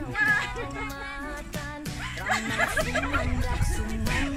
Sumandak, sumandak, sibuk